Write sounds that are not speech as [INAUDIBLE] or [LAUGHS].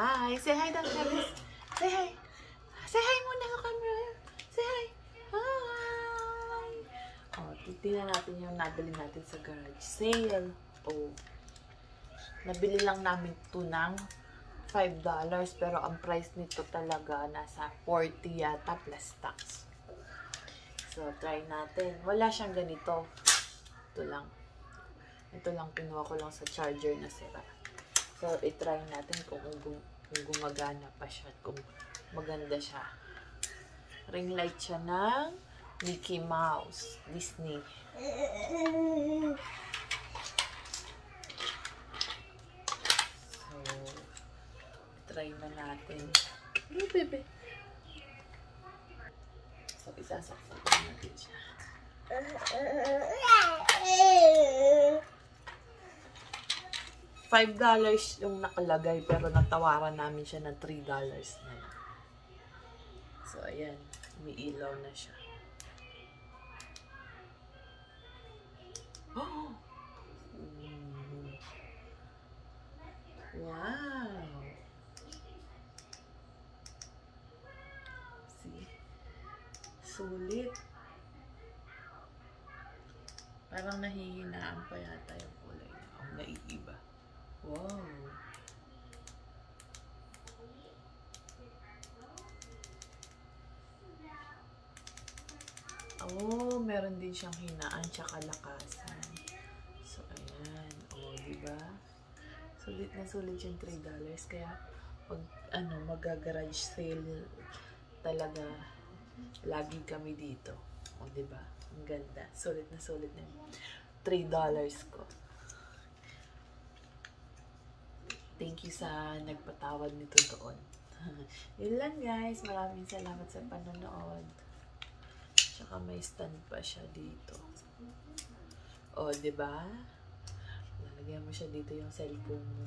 Hi! Say hi daw, Travis. Say hi. Say hi muna sa camera. Say hi. Hi! Oh, titingnan natin yung nabili natin sa garage sale. Oh. Nabili lang namin ito ng $5 pero ang price nito talaga nasa 40 yata plus tax. So, try natin. Wala siyang ganito. Ito lang. Ito lang, kinuha ko lang sa charger na sira. So, itry natin kung, kung gumagana pa siya at kung maganda siya. Ring light siya ng Mickey Mouse, Disney. So, try na natin. Ano, bebe? So, isasaksak natin siya. Five dollars yung nakalagay pero natawaran namin siya ng three dollars na lang. So, ayan. Umiilaw na siya. Oh! [GASPS] Wow! See? Sulit. Parang nahihinaan pa yata yung kulay niya. O naiiba. Wow! Oh, meron din siyang hinaan tsaka lakasan. So, ayan. Oh, di? Sulit na sulit yung $3. Kaya, pag, ano, mag-garage sale talaga, lagi kami dito. O, di ba? Ang ganda. Sulit na sulit na yung $3 ko. Thank you sa nagpatawad nito doon. [LAUGHS] Yun lang guys. Maraming salamat sa panonood. Tsaka may stand pa siya dito. O, di ba? Lalagyan mo siya dito yung cellphone mo.